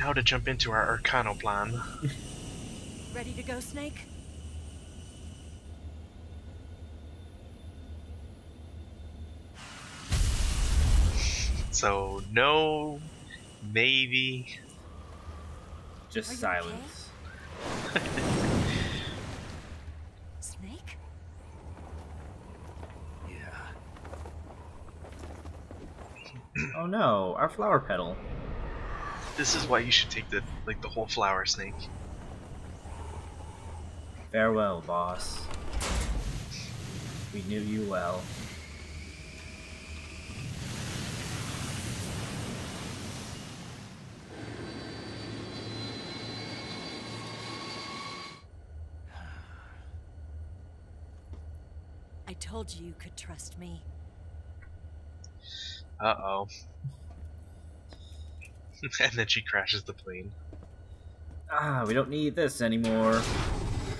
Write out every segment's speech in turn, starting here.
Now to jump into our Ekranoplan. Ready to go, Snake? So no, maybe. Just Are you silence. Snake? Yeah. Oh no, our flower petal. This is why you should take the like the whole flower snake. Farewell, boss. We knew you well. I told you you could trust me. Uh oh. and then she crashes the plane. Ah, we don't need this anymore.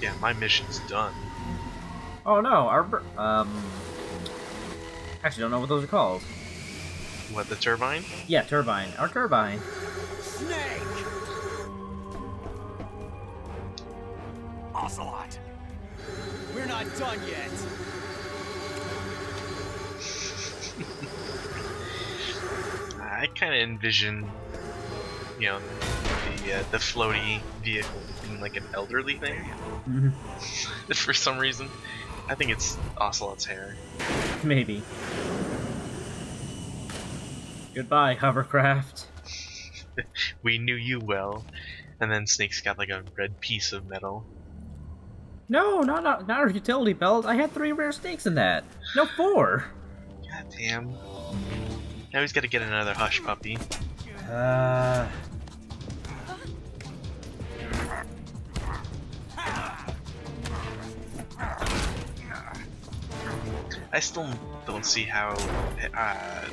Yeah, my mission's done. Oh no, our um. Actually, don't know what those are called. What the turbine? Yeah, turbine. Our turbine. Snake! Ocelot! We're not done yet! I kind of envision, you know, the uh, the floaty vehicle being like an elderly thing for some reason. I think it's Ocelot's hair. Maybe. Goodbye, hovercraft. We knew you well, and then Snake's got like a red piece of metal. No, not not, not our utility belt. I had three rare snakes in that. No, four. God damn. Now he's got to get another hush puppy. Uh. I still don't see how uh,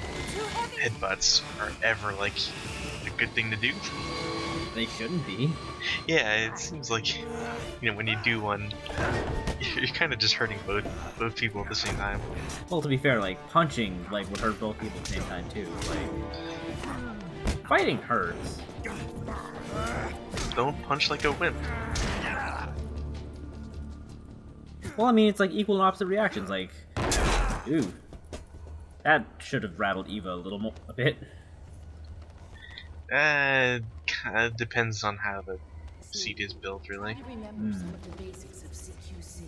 headbutts are ever like a good thing to do. They shouldn't be. Yeah, it seems like you know when you do one, you're kind of just hurting both both people at the same time. Well, to be fair, like punching like would hurt both people at the same time too. Like fighting hurts. Don't punch like a wimp. Well, I mean, it's like equal and opposite reactions. Like, ooh, that should have rattled Eva a little more, a bit. Uh, kinda depends on how the seat is built, really. I remember some of the basics of CQC.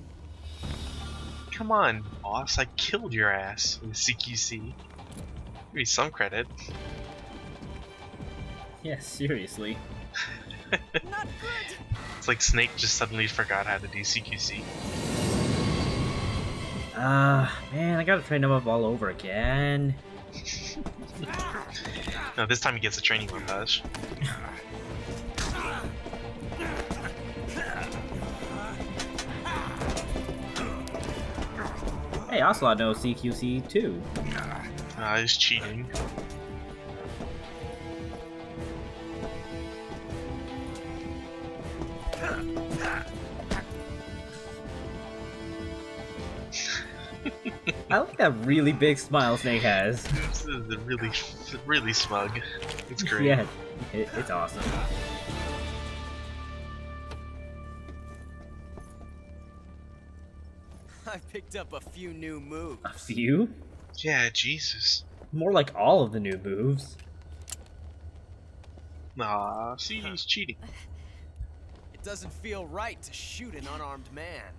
Come on, boss! I killed your ass with CQC. Give me some credit. Yeah, seriously. Not good! It's like Snake just suddenly forgot how to do CQC. Ah, man, I gotta train him up all over again. No, this time he gets a training montage. Hey, Ocelot knows CQC too. Uh, he's cheating. I like that really big smile Snake has. This is really, really smug. It's great. Yeah, it, it's awesome. I picked up a few new moves. A few? Yeah, Jesus. More like all of the new moves. Aw, see, he's cheating. It doesn't feel right to shoot an unarmed man.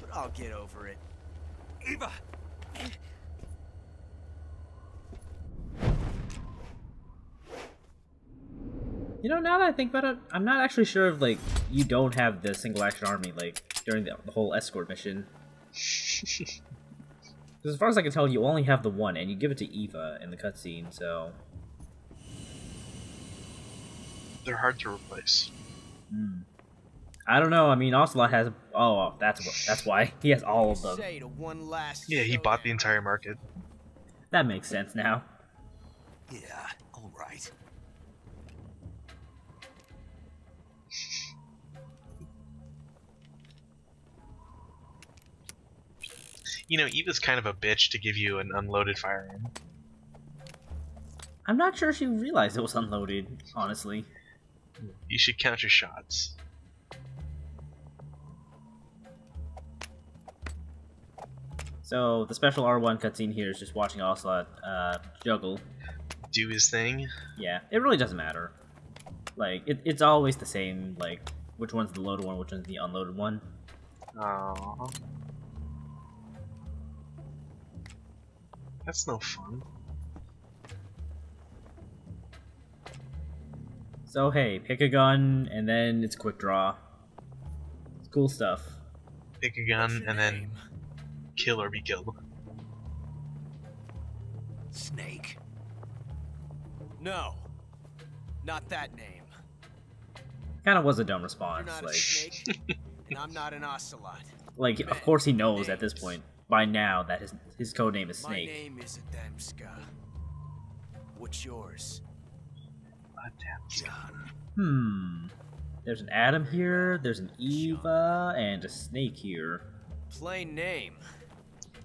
But I'll get over it. Eva! You know, now that I think about it, I'm not actually sure if like you don't have the single action army like during the, the whole escort mission. 'Cause as far as I can tell, you only have the one, and you give it to Eva in the cutscene. So, They're hard to replace. hmm. I don't know. I mean, Ocelot has. Oh, that's what. That's why he has all of them. Say to one last Yeah, he bought the entire market. That makes sense now. Yeah, all right. You know, Eva's kind of a bitch to give you an unloaded firearm. I'm not sure she realized it was unloaded, honestly. You should count your shots. So the special R1 cutscene here is just watching Ocelot uh, juggle. Do his thing. Yeah, it really doesn't matter. Like it, it's always the same. Like which one's the loaded one, which one's the unloaded one. Aww. That's no fun. So hey, pick a gun and then it's quick draw. It's cool stuff. Pick a gun and then kill or be killed. Snake. No. Not that name. Kind of was a dumb You're response. not a Like, snake, and I'm not an ocelot. like of course he knows at this point by now that his his code name is My name is Adamska. What's yours? God damn. Hmm. There's an Adam here. There's an Eva and a Snake here. Plain name,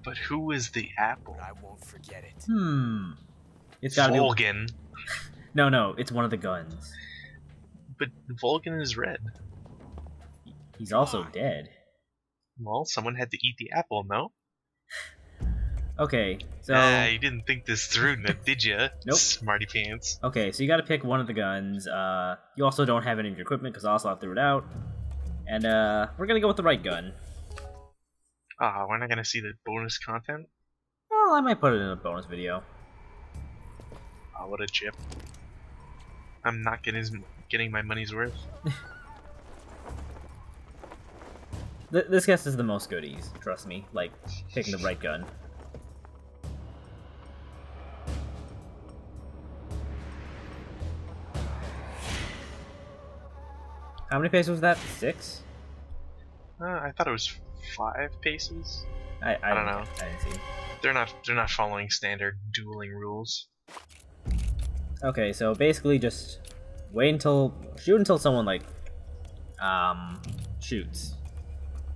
But who is the apple? I won't forget it. Hmm. It's gotta be. No, no, it's one of the guns. But Volgin is red. He's also dead. Well, someone had to eat the apple, no? Okay, so Ah, you didn't think this through, did ya? Nope. Smarty pants. okay, so you got to pick one of the guns. Uh, you also don't have any of your equipment because Ocelot threw it out, and uh, we're gonna go with the right gun. Ah, we're not gonna see the bonus content? Well, I might put it in a bonus video. Ah, what a chip. I'm not getting, getting my money's worth. Th- this guess is the most goodies. Trust me. Like picking the right gun. How many paces was that? Six? Uh, I thought it was five paces. I, I, I don't know. I didn't see. They're not. They're not following standard dueling rules. Okay, so basically just wait until shoot until someone like um shoots.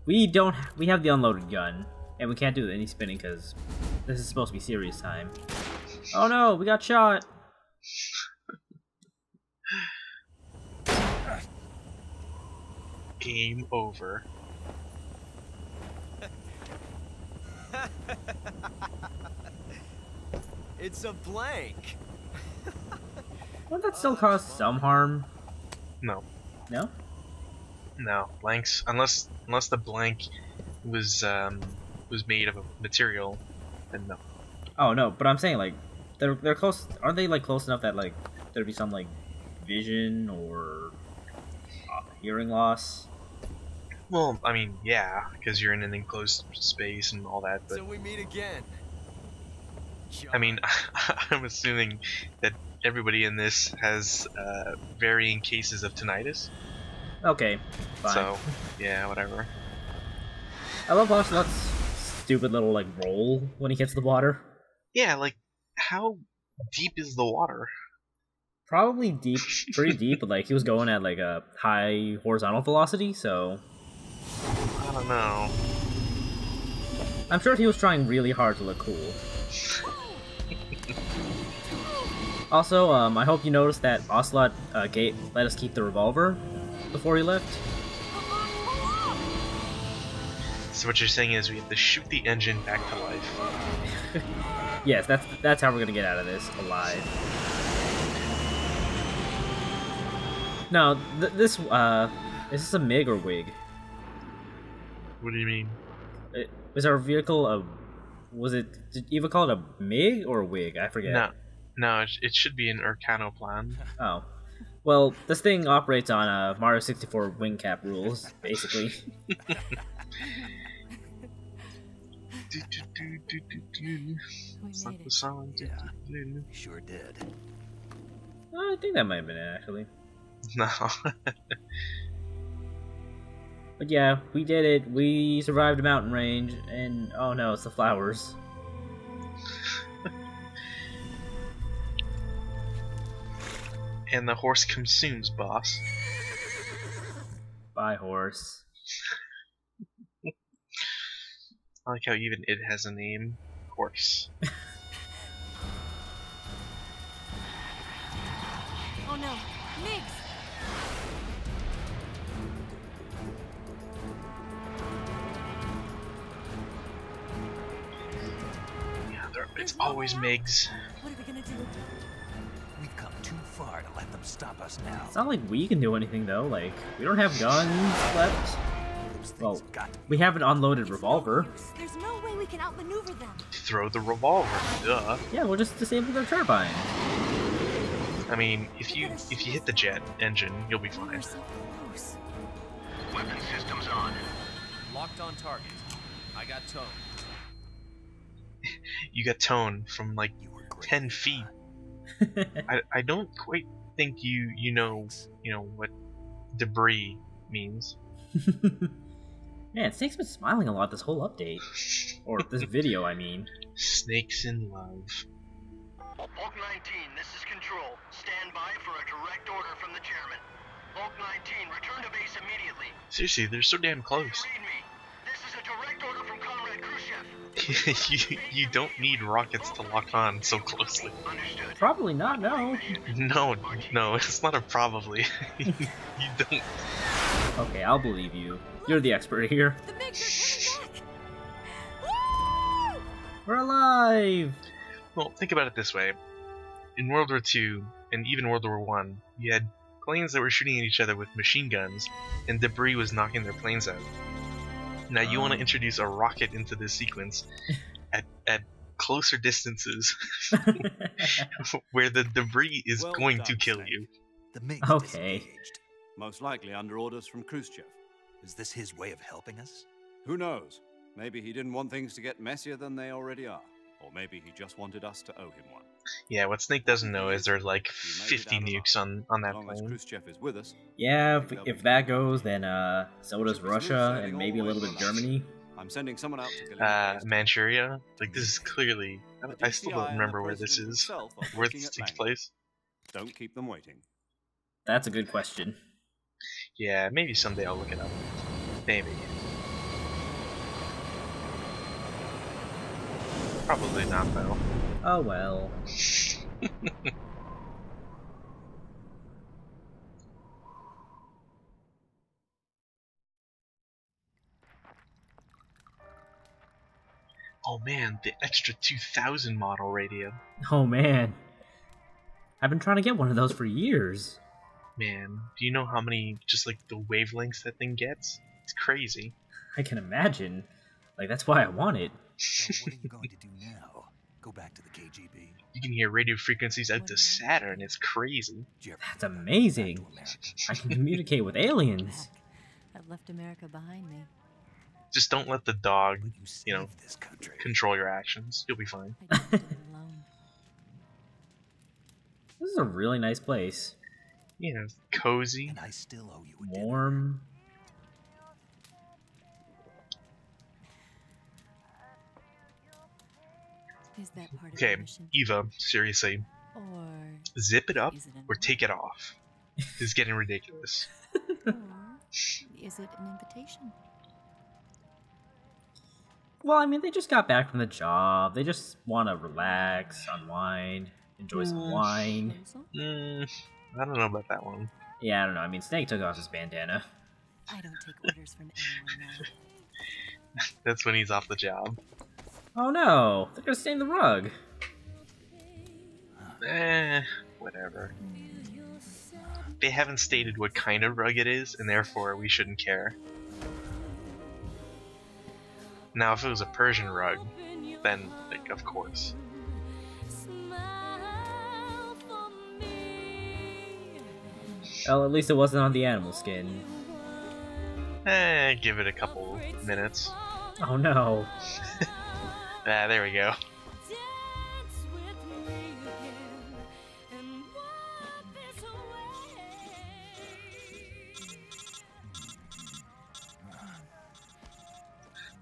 We don't we have the unloaded gun and we can't do any spinning because this is supposed to be serious time. Oh no, we got shot. Game over. It's a blank. Wouldn't that still cause some harm? No, No? no blanks. Unless unless the blank was um was made of a material, then no. Oh no, but I'm saying like they're they're close aren't they like close enough that like there'd be some like vision or uh, hearing loss? Well, I mean, yeah, because you're in an enclosed space and all that. But So we meet again. I mean, I'm assuming that everybody in this has uh, varying cases of tinnitus. Okay, fine. So, yeah, whatever. I love Ocelot's stupid little like roll when he hits the water. Yeah, like, how deep is the water? Probably deep, pretty deep, but like he was going at like a high horizontal velocity, so I don't know. I'm sure he was trying really hard to look cool. Also, um, I hope you noticed that Ocelot uh, Gate let us keep the revolver before he left. So what you're saying is we have to shoot the engine back to life. Yes, that's that's how we're gonna get out of this alive. Now, th- this uh, is this a MiG or Wig? What do you mean? It, was our vehicle a? Was it? Did you even call it a MiG or a Wig? I forget. No, no, it, it should be an Ekranoplan. Oh. Well, this thing operates on uh, Mario 64 wing cap rules, basically. Do, do, do, do, do, do. We It's not made the it. song. Do, Yeah. do, do, We sure did. Oh, I think that might have been it, actually. do. No. But yeah, we did it. We survived a mountain range, and oh no, it's the flowers. and the horse consumes, boss. Bye, horse. I like how even it has a name. Horse. Oh It's always Migs. What are we gonna do? We've come too far to let them stop us now. It's not like we can do anything though. Like we don't have guns left. Those things Well, have got to be we have an unloaded revolver. There's no way we can outmaneuver them. Throw the revolver. Duh. Yeah, we'll just disable their turbine. I mean, if you if you hit the jet engine, you'll be fine. were. Weapon systems on. Locked on target. I got tone. You got tone from like You were great. 10 feet. I, I don't quite think you you know you know what debris means. Man, Snake's been smiling a lot this whole update. Or this video, I mean. Snakes in love. Bulk 19, this is Control. Stand by for a direct order from the chairman. Bulk 19, return to base immediately. Seriously, they're so damn Do close. you read me? you you don't need rockets to lock on so closely. Probably not, no. No, no, it's not a probably. you don't. Okay, I'll believe you. You're the expert here. The MiGs are coming back! Woo! We're alive! Well, think about it this way: in World War II and even World War One, you had planes that were shooting at each other with machine guns, and debris was knocking their planes out. Now you want to Um. introduce a rocket into this sequence at at closer distances where the debris is Well going done, to kill Snake. you. The MiGs Okay. disengaged. Most likely under orders from Khrushchev. Is this his way of helping us? Who knows? Maybe he didn't want things to get messier than they already are. Or maybe he just wanted us to owe him one. Yeah, what Snake doesn't know is there's like You made it 50 nukes on on that as plane. Khrushchev is with us, yeah, if, if that goes, then uh, so does Russia and maybe a little bit Germany. I'm sending someone out to Uh, Manchuria. Like this is clearly. I, I still don't remember where this is. Where this takes place. Don't keep them waiting. That's a good question. Yeah, maybe someday I'll look it up. Maybe. Probably not though. Oh well. Oh man, the extra 2000 model radio. Oh man. I've been trying to get one of those for years. Man, do you know how many just like the wavelengths that thing gets? It's crazy. I can imagine. Like, that's why I want it. So what are you going to do now? Go back to the KGB? You can hear radio frequencies out to Saturn. It's crazy. Did you ever That's amazing. going back to America? I can communicate with aliens. I've left America behind me. Just don't let the dog Will you know, this country? control your actions. You'll be fine. I did it alone. This is a really nice place. You know, cozy. And I still owe you a dinner. Warm. Okay, the mission? Eva, seriously, Or zip it up it or take it off. It's getting ridiculous. or is it an invitation? Well, I mean, they just got back from the job. They just want to relax, unwind, enjoy some Mm. wine. Mm, I don't know about that one. Yeah, I don't know. I mean, Snake took off his bandana. I don't take orders from anyone now. That's when he's off the job. Oh no! They're gonna stain the rug. Eh, whatever. They haven't stated what kind of rug it is, and therefore we shouldn't care. Now, if it was a Persian rug, then, like, of course. Well, at least it wasn't on the animal skin. Eh, give it a couple minutes. Oh no. Ah, there we go.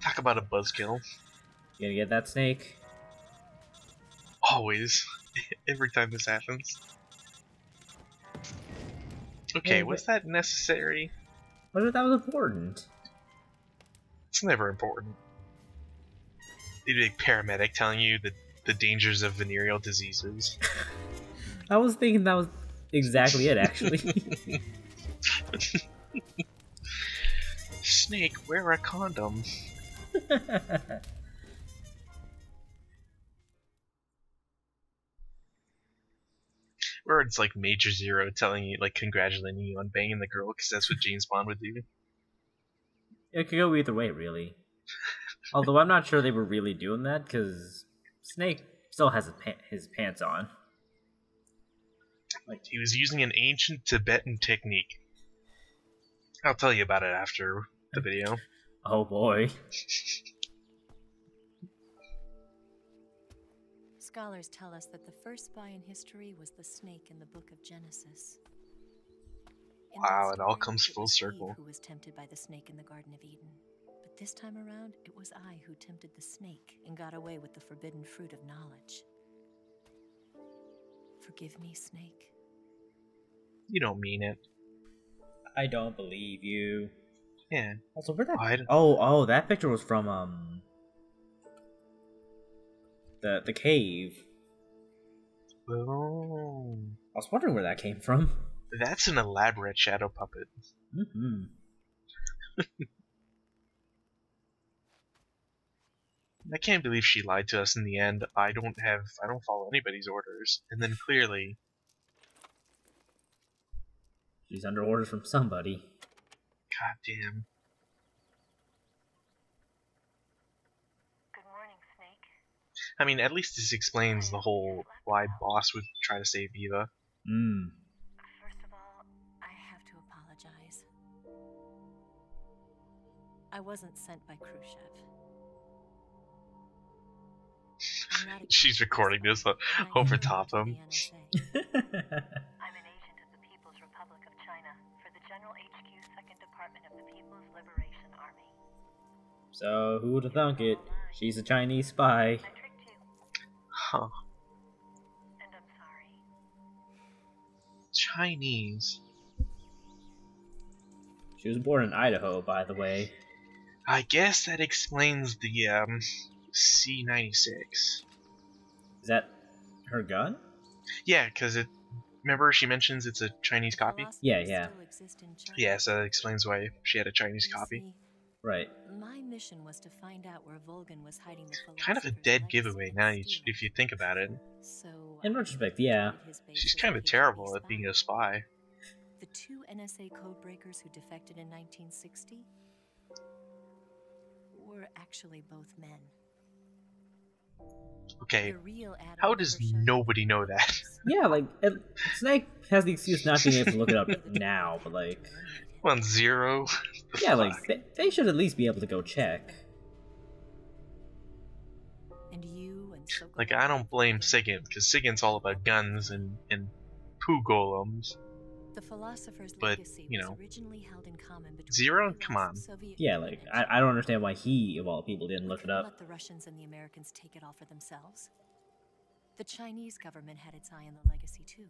Talk about a buzzkill. You gonna get that snake? Always. Every time this happens. Okay, Hey, was that necessary? What if that was important? It's never important a paramedic telling you the, the dangers of venereal diseases. I was thinking that was exactly it, actually. Snake, wear a condom. Where it's like Major Zero telling you, like, congratulating you on banging the girl because that's what James Bond would do. It could go either way, really. Although I'm not sure they were really doing that because Snake still has his, pa- his pants on. Like he was using an ancient Tibetan technique. I'll tell you about it after the video. Oh boy. Scholars tell us that the first spy in history was the snake in the book of Genesis. In Wow, it all comes full circle. Who was tempted by the snake in the Garden of Eden? But this time around, it was I who tempted the snake and got away with the forbidden fruit of knowledge. Forgive me, snake. You don't mean it. I don't believe you. Yeah. Also, where that? I'd- Oh, oh, that picture was from um the the cave. Oh. I was wondering where that came from. That's an elaborate shadow puppet. hmm I can't believe she lied to us in the end. I don't have I don't follow anybody's orders. And then clearly She's under orders from somebody. God damn. Good morning, Snake. I mean, at least this explains the whole why Boss would try to save Eva. Mm. First of all, I have to apologize. I wasn't sent by Khrushchev. She's recording this uh, but I over top to him. I'm an agent of the People's Republic of China for the General HQ Second Department of the People's Liberation Army. so who would have thunk it? She's a Chinese spy. I Huh. and I'm sorry. Chinese. She was born in Idaho, by the way. I guess that explains the um C96. Is that her gun? Yeah, because it. Remember, she mentions it's a Chinese copy. Yeah, yeah. still exist in China. Yeah, so that explains why she had a Chinese copy. Right. My mission was to find out where Volgin was hiding the Kind of a dead giveaway now, you, if you think about it. So uh, In retrospect, yeah. infiltrated his base She's kind of terrible at being a spy. The two NSA codebreakers who defected in 1960 were actually both men. Okay, The real Adam how does nobody know that? Yeah, like it, Snake has the excuse not being able to look it up now, but like, One zero. The yeah, like they, they should at least be able to go check. And you and Sokol Like I don't blame Volgin- Sigint because Sigint's all about guns and and poo golems. The philosopher's But, legacy you was know, originally held in common between Zero? Come on. Yeah, like I, I don't understand why he, of all people, didn't look it up. Let the Russians and the Americans take it all for themselves. The Chinese government had its eye on the legacy too.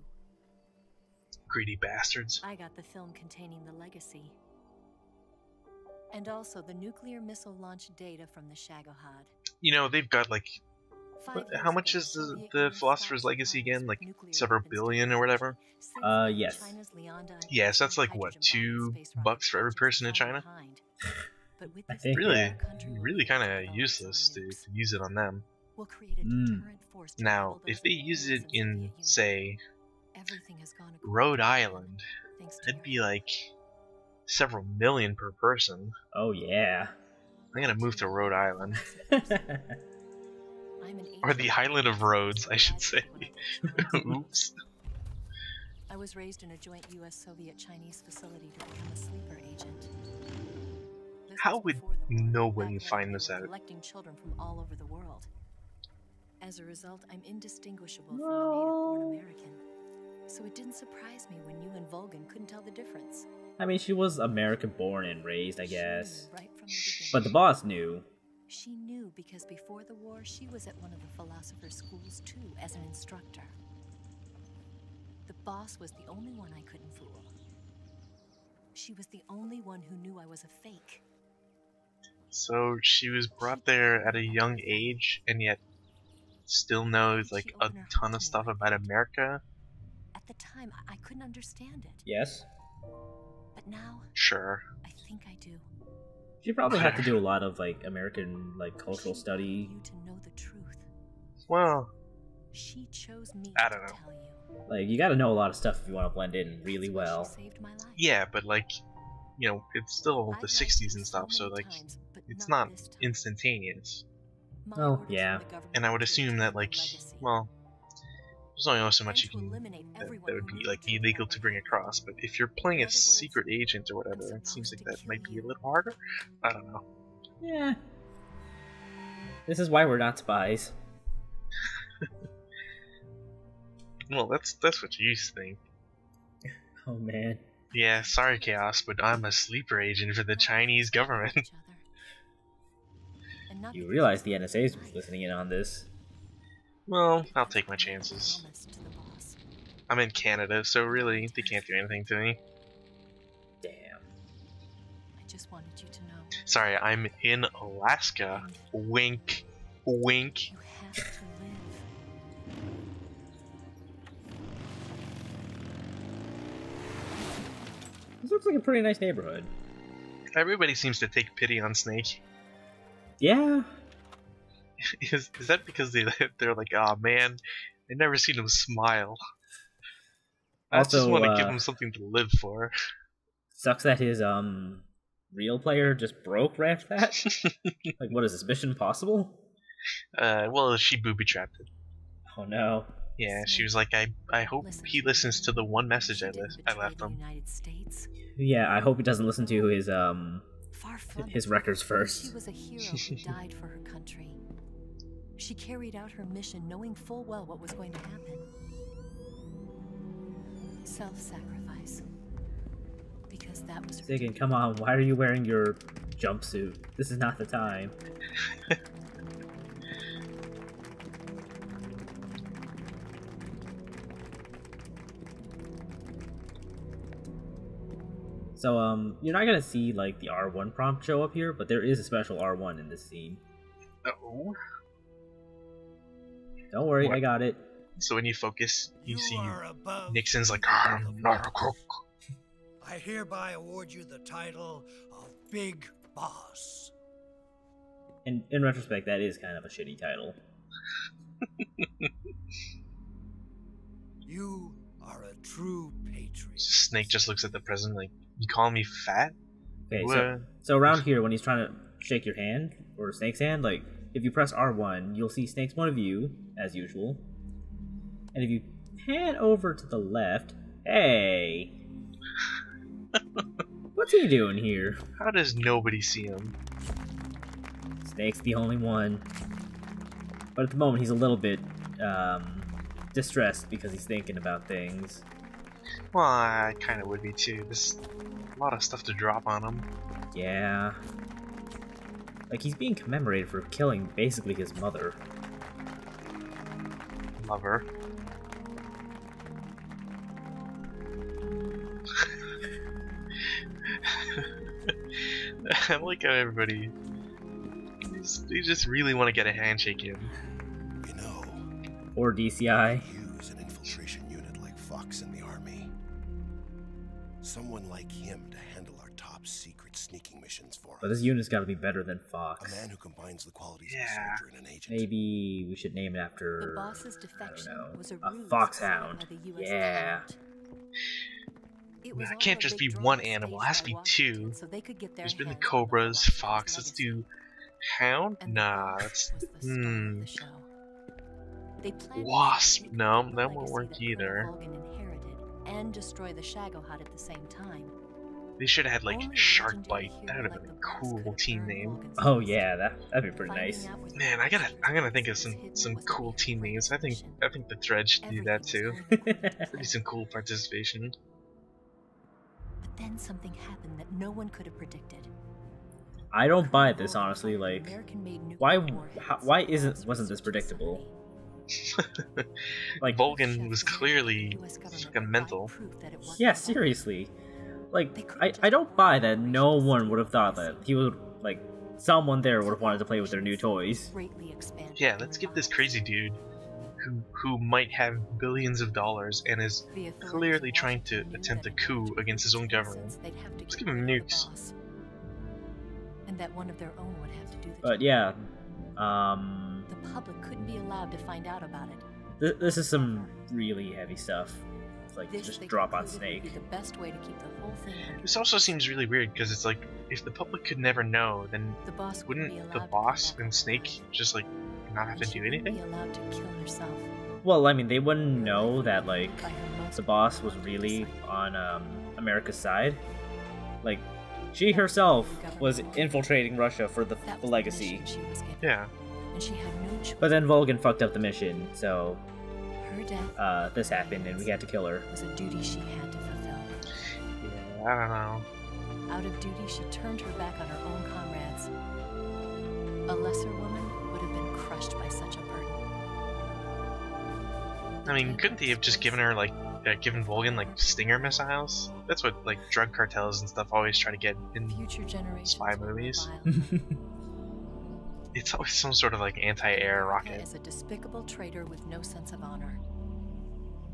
Greedy bastards. I got the film containing the legacy. And also the nuclear missile launch data from the Shagohod. You know they've got like Five What- years how much is the- the Philosopher's Legacy again? Like, several billion or whatever? Uh, yes. Yes, that's like, what, two bomb and space bucks for every person in China? behind. But with I think, really, yeah. our country will really kind of useless to, to use it on them. We'll create a Mm. deterrent force to Now, if they use it US and Soviet in, say, Everything has gone according Rhode Island, thanks to that'd be like several million per person. Oh yeah. I'm gonna move to Rhode Island. I'm an Or the agent island of Rhodes, I should say. I. Oops. I was raised in a joint U.S. Soviet Chinese facility to become a sleeper agent. This How would before the nobody find this out? Collecting children from all over the world. As a result, I'm indistinguishable from a native-born American. So it didn't surprise me when you and Volgin couldn't tell the difference. I mean, she was American born and raised, I guess. right the. But the boss knew. She knew because before the war, she was at one of the philosopher's schools too, as an instructor. The boss was the only one I couldn't fool. She was the only one who knew I was a fake. So she was brought there at a young age, and yet still knows like a ton of stuff about America. At the time, I, I couldn't understand it. Yes. But now, Sure. I think I do. She probably had to do a lot of like American like cultural study. You to know the truth. Well, She chose me I don't know. tell you. Like, you gotta know a lot of stuff if you want to blend in really well. Saved my life. Yeah, but like, you know, it's still the 60s and stuff, so like, it's not instantaneous. Oh, orders from yeah. And I would assume that like, well, there's only so much you can eliminate that, everyone that would be like illegal to bring across. But if you're playing a secret agent or whatever, it seems like that might be a little harder. I don't know. Yeah. This is why we're not spies. Well, that's that's what you think. Oh man. Yeah, sorry, Chaos, but I'm a sleeper agent for the Chinese government. Each other. And not You realize we the NSA's listening in on this. Well, I'll take my chances. promised to the boss. I'm in Canada, so really, they can't do anything to me. Damn. I just wanted you to know. Sorry, I'm in Alaska. Wink. Wink. You have to live. This looks like a pretty nice neighborhood. Everybody seems to take pity on Snake. Yeah. Is is that because they they're like, oh man, I never seen him smile. I just want to uh, give him something to live for. Sucks that his um real player just broke right after that. like, what is this mission possible? uh, well, she booby trapped it. Oh no. Yeah, she was like, I I hope he listens to the one message I, She left I left him. United States. Yeah, I hope he doesn't listen to his um Far his it. records She was a hero who died for her country. She carried out her mission knowing full well what was going to happen. Self-sacrifice. Because that was her Sigint, come on, why are you wearing your jumpsuit? This is not the time. So, um, you're not gonna see, like, the R1 prompt show up here, but there is a special R1 in this scene. Oh. Don't worry, What? I got it. So when you focus, you, You see Nixon's like, ah, I'm will of not a God. crook. I hereby award you the title of Big Boss. And in retrospect, that is kind of a shitty title. You are a true patriot. Snake just looks at the president like, you call me fat? Okay, so, so around here, when he's trying to shake your hand, or Snake's hand, like, if you press R1, you'll see Snake's one of you, as usual. And if you pan over to the left, hey! What's he doing here? How does nobody see him? Snake's the only one. But at the moment, he's a little bit, um, distressed because he's thinking about things. Well, I kind of would be too. There's a lot of stuff to drop on him. Yeah. Like, he's being commemorated for killing basically his mother. Lover. I like how everybody. they just- They just really want to get a handshake in. You know, Or DCI. But this unit's gotta be better than A Fox. man who combines the qualities Yeah. of a soldier and an agent. Maybe we should name it after. The boss's I defection don't know, was a, a foxhound. set by the US Yeah. government. It was It can't just be one animal, it has to be two. so they could get their There's been the Cobras, Philosopher's Fox. Let's do Hound. And Nah, that's the hmm. the show. They planned Wasp. No, the that won't work either. And destroy the Shagohod at the same time. They should have had like Shark Bite. That would have been a cool team name. Oh yeah, that that'd be pretty nice. out what the Man, I gotta, I'm gonna think of some some cool team names. I think. I think the thread should do that too. Everything was going Maybe some cool participation. But then something happened that no one could have predicted. I don't buy this honestly. Like, why how, why isn't wasn't this predictable? Like, Vulcan was clearly The US fucking mental. proof that it wasn't yeah, seriously. Like, I I don't buy that. No one would have thought that he would like someone there would have wanted to play with their new toys. Yeah, let's their get this crazy dude who who might have billions of dollars and is clearly trying to attempt a coup against his own government. sense, they'd have to Let's give him rid nukes. And that one of their own would have to do But yeah, um, The public couldn't be allowed to find out about it. th- this is some really heavy stuff. It's like This just drop on Snake. Be the best way to keep the whole thing This also seems really weird because it's like if the public could never know, then The boss wouldn't, wouldn't the boss and. Snake just like not have to do wouldn't anything? Be allowed to kill herself Well, I mean, they wouldn't know that like by her most the boss was really on um, America's side. Like, she herself was infiltrating Russia for the, the legacy. she was Yeah. and she had no. But then Vulcan fucked up the mission, so her death uh, this happened and we had to kill her. It was a duty she had to fulfill. Yeah, I don't know. Out of duty, she turned her back on her own comrades. A lesser woman would have been crushed by such a burden. I mean, couldn't they have just given her like uh, given Volgin like Stinger missiles? That's what like drug cartels and stuff always try to get in. Future generations Spy movies. revile It's always some sort of like anti-air America rocket. as a despicable traitor with no sense of honor.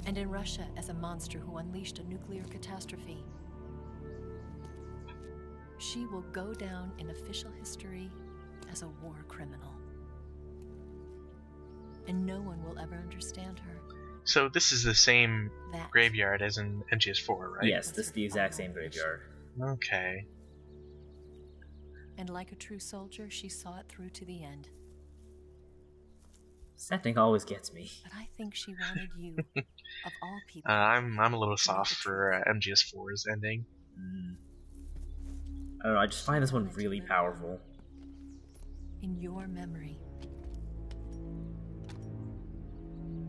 And in Russia as a monster who unleashed a nuclear catastrophe. She will go down in official history as a war criminal. And no one will ever understand her. So this is the same That graveyard as in MGS4, right? Yes, this is the exact same graveyard. Okay. And like a true soldier, she saw it through to the end. Setting always gets me. But I think she wanted you, of all people. Uh, I'm I'm a little soft for uh, MGS4's ending. Mm. I don't know, I just find this one really powerful. in your memory.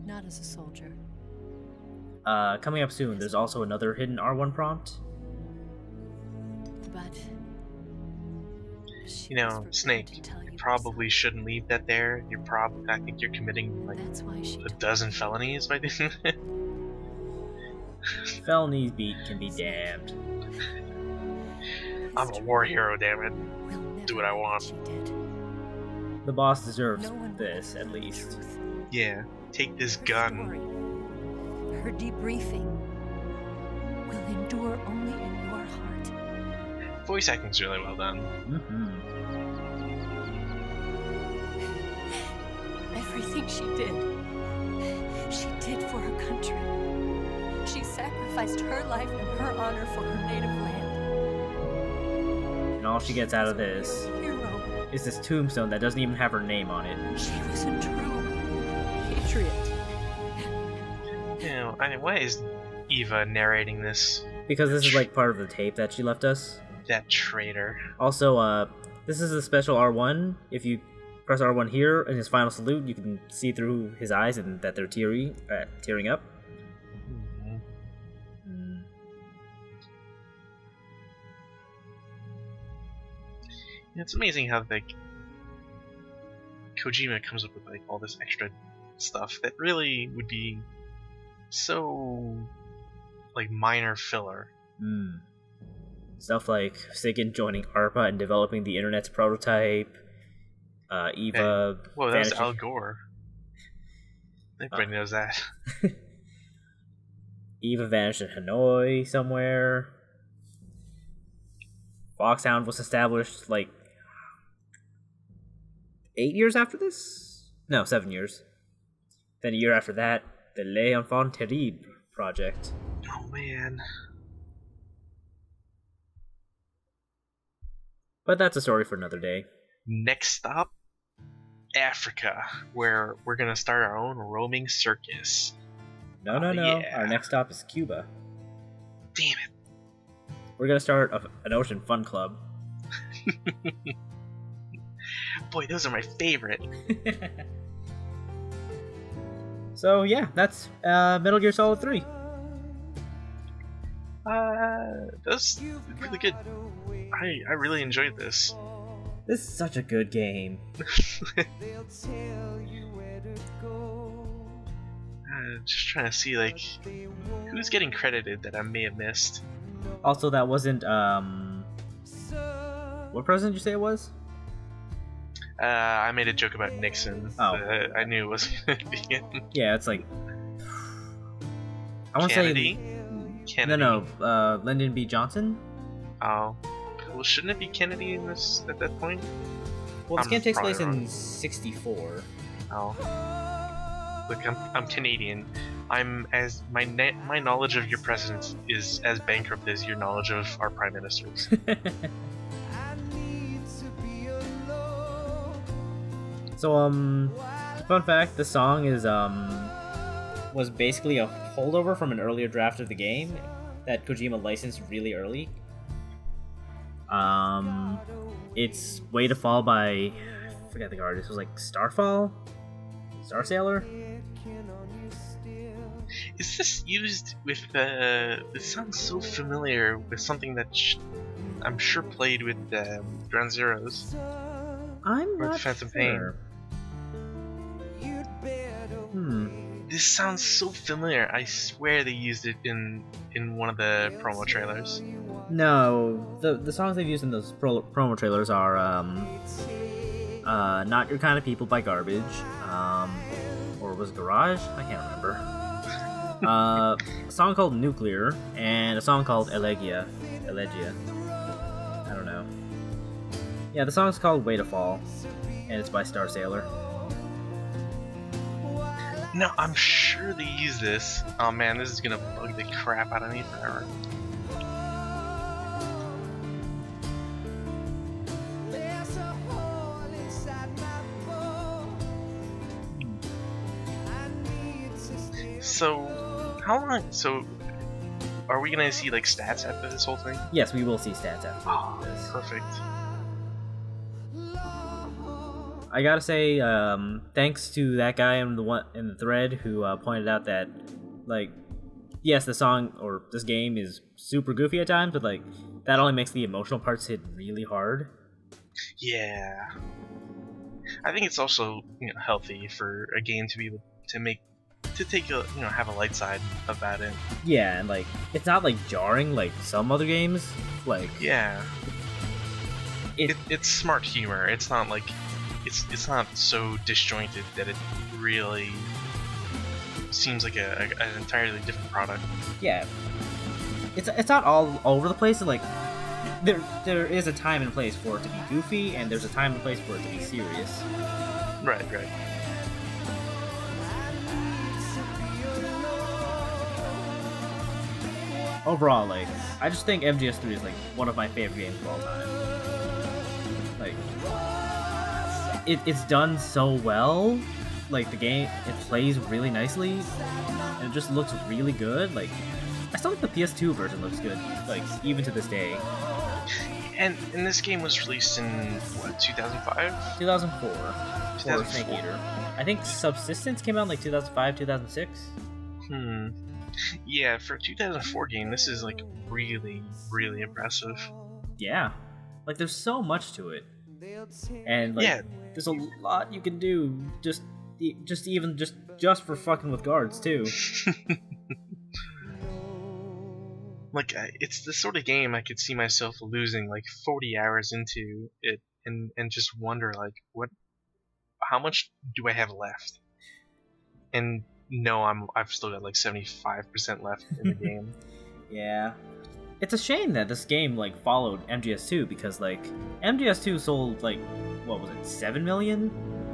Not as a soldier. Uh, coming up soon, there's also another hidden R1 prompt. But she You know, Snake, you you probably shouldn't leave that there. You're probably I think you're committing like That's why she a dozen felonies by doing it. Felonies beat can be damned. I'm a war hero, damn it. Do what I want. The boss deserves No this, at least. Yeah, take this Her gun. story, her debriefing, will endure only in your heart. Voice acting's really well done. Mm-hmm. Everything she did, she did for her country. She sacrificed her life and her honor for her native land. And all she gets out of this is this tombstone that doesn't even have her name on it. She was a true patriot. You know, I mean, why is Eva narrating this? Because this is like part of the tape that she left us. That traitor. Also, uh, this is a special R1. If you press R1 here in his final salute, you can see through his eyes and that they're teary, uh, tearing up. Mhm. Mm. Yeah, It's amazing how like Kojima comes up with like all this extra stuff that really would be so like minor filler. Mm. Stuff like Sigint joining ARPA and developing the internet's prototype. Uh, Eva. Whoa, that was Al Gore. Everybody knows that. Eva vanished in Hanoi somewhere. Foxhound was established like eight years after this? No, seven years. Then a year after that, the Les Enfants Terribles project. Oh man. But that's a story for another day. Next stop, Africa, where we're gonna start our own roaming circus. No, no, Oh, no. yeah. Our next stop is Cuba. Damn it. We're gonna start a, an ocean fun club. Boy, those are my favorite. so yeah, that's uh, Metal Gear Solid 3. Uh, that's really good. I, I really enjoyed this. This is such a good game. Uh, just trying to see like who's getting credited that I may have missed. Also, that wasn't um. What president did you say it was? Uh, I made a joke about Nixon. Oh. I knew it was gonna be him. Yeah, it's like. I want to say. Kennedy. No, no, uh, Lyndon B. Johnson. Oh, well, shouldn't it be Kennedy in this at that point? Well, this I'm game takes place in '64. Oh. Look, I'm, I'm Canadian. I'm as my na- my knowledge of your president is as bankrupt as your knowledge of our prime ministers. so um, fun fact: the song is um was basically a holdover from an earlier draft of the game that Kojima licensed really early. Um, it's "Way to Fall" by I forget the artist. It was like Starfall, Starsailor. Is this used with uh It sounds so familiar with something that sh- I'm sure played with um, Ground Zeroes. I'm Or not Phantom sure. Hmm. This sounds so familiar. I swear they used it in in one of the promo trailers. No, the the songs they've used in those pro- promo trailers are um, uh, "Not Your Kind of People" by Garbage, um, or was it Garage? I can't remember. uh, a song called "Nuclear" and a song called "Elegia." Elegia. I don't know. Yeah, the song's called "Way to Fall," and it's by Starsailor. No, I'm sure they use this. Oh man, this is gonna bug the crap out of me forever. So, how long? So, are we gonna see like stats after this whole thing? Yes, we will see stats after Oh, this. perfect. I gotta say, um, thanks to that guy in the one in the thread who uh, pointed out that, like, yes, the song or this game is super goofy at times, but like that only makes the emotional parts hit really hard. Yeah. I think it's also you know healthy for a game to be able to make to take a you know have a light side about it. Yeah, and like it's not like jarring like some other games. Like Yeah. It- It, it's smart humor. It's not like it's it's not so disjointed that it really seems like a, a an entirely different product. yeah, it's it's not all over the place. Like there there is a time and place for it to be goofy, and there's a time and place for it to be serious. Right, right. overall, like, I just think MGS3 is like one of my favorite games of all time. Like, it, it's done so well. Like the game, it plays really nicely, and it just looks really good. Like, I still think the PS2 version looks good. Like, even to this day, And and this game was released in what 2005? 2004 2004. Snake Eater. I think Subsistence came out in like 2005, 2006. Hmm. Yeah, for a 2004 game, this is like really, really impressive. Yeah, like there's so much to it, and like Yeah. there's a lot you can do just just even just just for fucking with guards too. like it's the sort of game I could see myself losing like 40 hours into it and and just wonder like what how much do I have left? And no, I'm I've still got like 75% left in the game. Yeah. It's a shame that this game like followed MGS2 because like MGS2 sold like what was it, 7 million?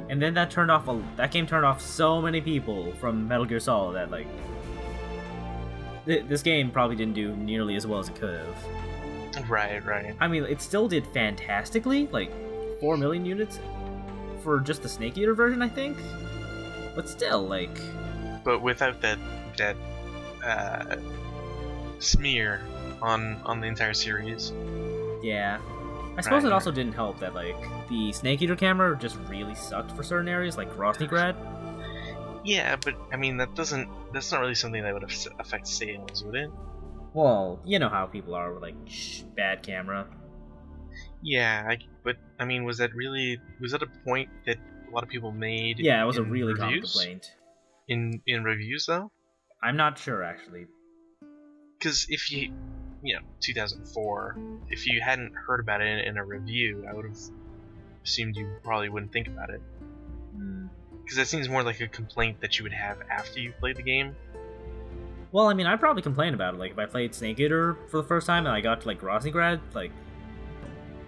And then that turned off a, that game turned off so many people from Metal Gear Solid that like th- this game probably didn't do nearly as well as it could have. right, right. I mean, it still did fantastically, like 4 million units for just the Snake Eater version, I think. But still, like But without that that uh, smear on on the entire series. Yeah. I suppose Right. it also didn't help that like the Snake Eater camera just really sucked for certain areas, like Groznyj Grad. Yeah, but I mean that doesn't that's not really something that would aff- affect sales, would it? Well, you know how people are with like shh, bad camera. Yeah, I, but I mean, was that really was that a point that a lot of people made? Yeah, it was a really common complaint. In in reviews though, I'm not sure actually. because if you you know 2004, if you hadn't heard about it in, in a review, I would have assumed you probably wouldn't think about it. Hmm. Because that seems more like a complaint that you would have after you played the game. Well, I mean, I'd probably complain about it. Like if I played Snake Eater for the first time and I got to like Groznyj Grad, like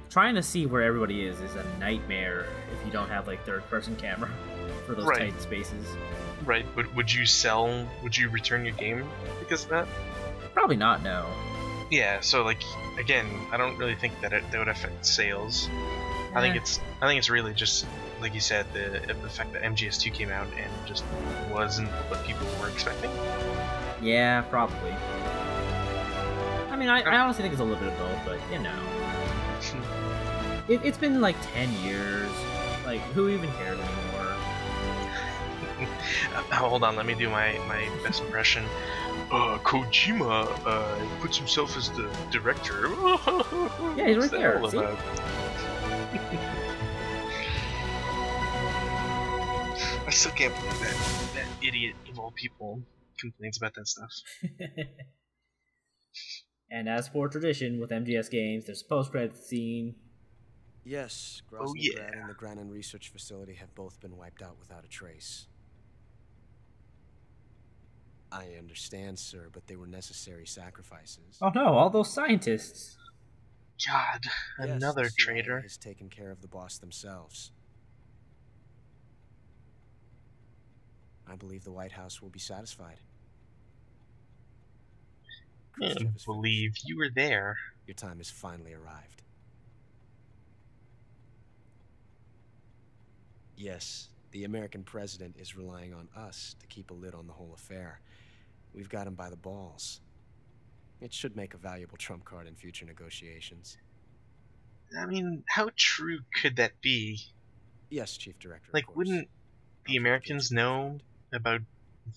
trying to see where everybody is is a nightmare if you don't have like third person camera. for those Right. tight spaces. Right, but would you sell? Would you return your game because of that? Probably not. No. Yeah. So like again, I don't really think that it that would affect sales. I think it's I think it's really just like you said the the fact that MGS2 came out and just wasn't what people were expecting. Yeah, probably. I mean, I, I honestly think it's a little bit of both, but you know, it, it's been like ten years. Like, who even cares anymore? Uh, hold on, let me do my my best impression. Uh, Kojima uh, puts himself as the director. Yeah, he's right there, all see? about? I still can't believe that that idiot of all people complains about that stuff. and as for tradition with MGS games, there's a post-credit scene. Yes, Oh, Groznyj yeah. and the Granin Research Facility have both been wiped out without a trace. I understand, sir, but they were necessary sacrifices. Oh no, all those scientists. God, Yes, another the CIA traitor. has taken care of the boss themselves. I believe the White House will be satisfied. I Khrushchev can't is believe you were there. Your time has finally arrived. Yes, the American president is relying on us to keep a lid on the whole affair. We've got him by the balls. It should make a valuable trump card in future negotiations. I mean, how true could that be? Yes, Chief Director. Like, course. wouldn't I'll the Americans you know about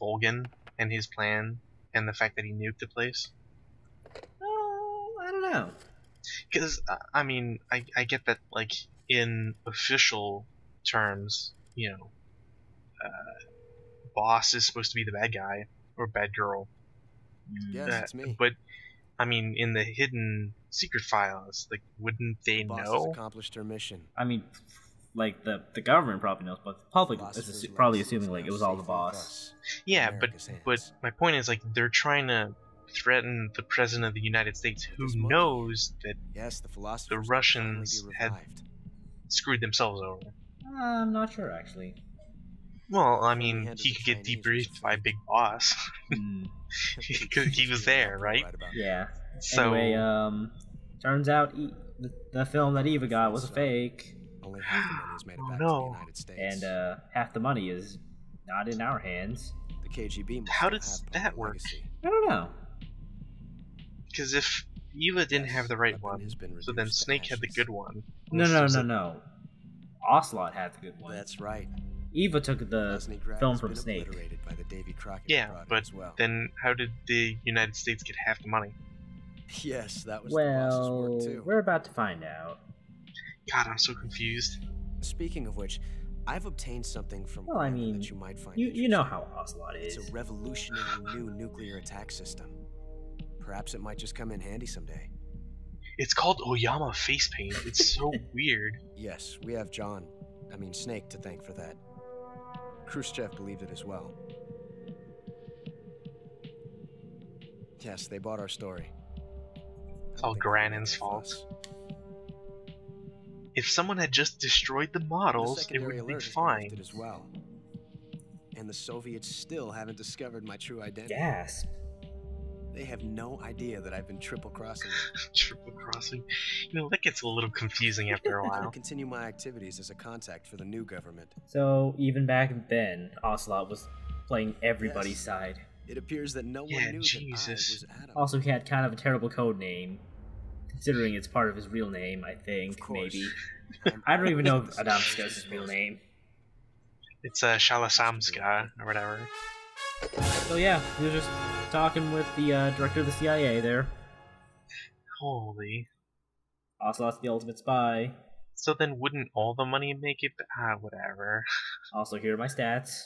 Volgin and his plan and the fact that he nuked the place? Oh, I don't know. Because uh, I mean, I I get that like in official terms, you know, uh, boss is supposed to be the bad guy or bad girl. Yes, Uh, it's me. But I mean, in the hidden secret files, like, wouldn't they the boss has know? accomplished her mission. I mean, like the the government probably knows, but the public is Philosopher's assu- probably assuming like it was all the boss. Yeah, America's but but my point is like they're trying to threaten the president of the United States, who knows that Yes, the philosophers will Russians finally had- screwed themselves over. Uh, I'm not sure actually. Well, I mean, he could get debriefed by. Big Boss Hmm, because he was there, right? yeah. So Anyway, um, turns out e- the, the film that Eva got was a fake, Only half the money is made it back no. to the United States. and uh, half the money is not in our hands. the KGB How still does that work? legacy. I don't know. because if Eva didn't have the right one, so then Snake had the good one. No, which no, no, no. Ocelot had the good one. That's right. Eva took the Leningrad film from been Snake. by the Davy Crockett Yeah, but as well. then how did the United States get half the money? yes, that was the boss's Well, work too. we're about to find out. God, I'm so confused. Speaking of which, I've obtained something from Well, I mean, that you might find You you know interesting. how Ocelot is. It's a revolutionary new nuclear attack system. Perhaps it might just come in handy someday. It's called Oyama face paint. It's so weird. Yes, we have John, I mean Snake, to thank for that. Khrushchev believed it as well. Yes, they bought our story. It's all Granin's fault. If someone had just destroyed the models, it would be fine. It as well. And the Soviets still haven't discovered my true identity. Gasp. They have no idea that I've been triple crossing them. Triple crossing. You know, that gets a little confusing after a I'll while. continue my activities as a contact for the new government. So even back then, Ocelot was playing everybody's Yes. side. It appears that no Yeah, one knew Jesus. that I was Adam. Also, he had kind of a terrible code name, considering it's part of his real name. I think Of maybe. I'm don't even know if always Adamska is the his real name. It's uh, Shalasamska or whatever. So yeah, we were just talking with the uh, director of the CIA there. Holy. Ocelot's the ultimate spy. So then wouldn't all the money make it? Ah, whatever. Also, here are my stats.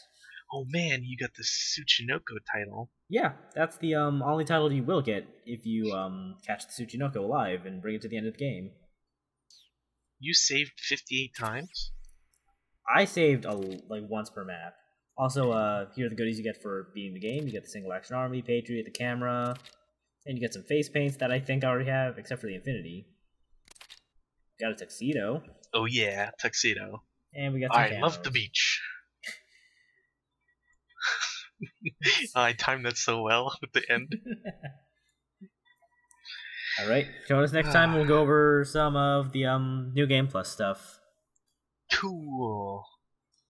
Oh man, you got the Tsuchinoko title. Yeah, that's the um only title you will get if you um catch the Tsuchinoko alive and bring it to the end of the game. You saved 58 times? I saved a, like once per map. Also, uh, here are the goodies you get for beating the game. You get the single action army, Patriot, the camera, and you get some face paints that I think I already have, except for the Infinity. Got a tuxedo, Oh yeah, tuxedo. and we got some I love the beach. I timed that so well with the end. All right, join us next time. We'll go over some of the um new game plus stuff. Cool.